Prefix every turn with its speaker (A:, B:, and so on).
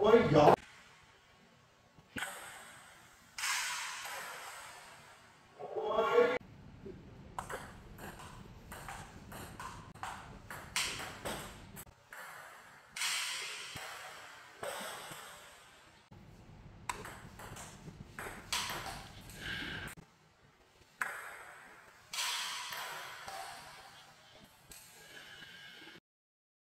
A: Or y'all.